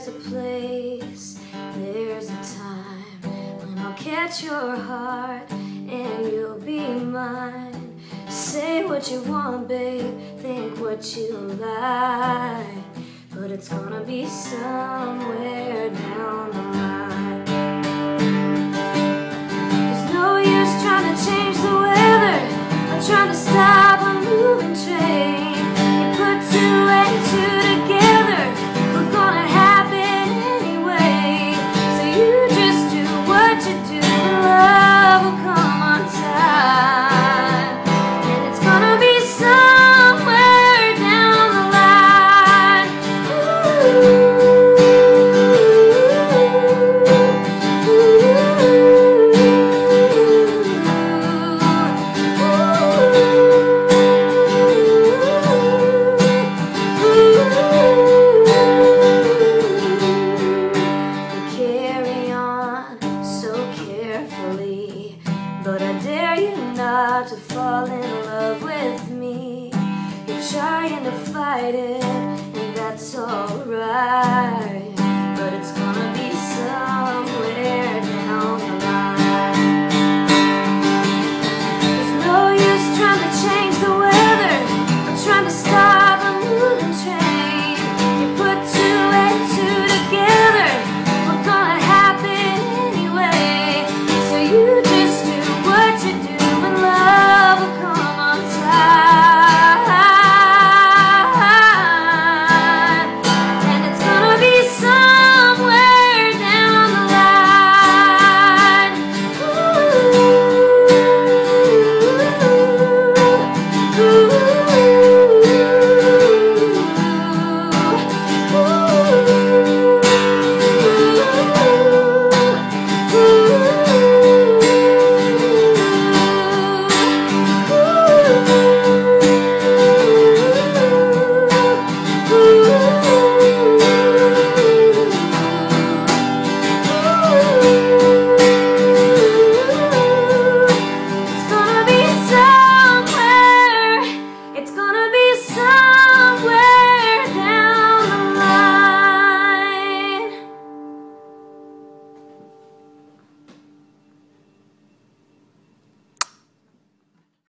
there's a place, there's a time when I'll catch your heart and you'll be mine. Say what you want, babe, think what you like, but it's gonna be somewhere not to fall in love with me. You're trying to fight it, and that's alright.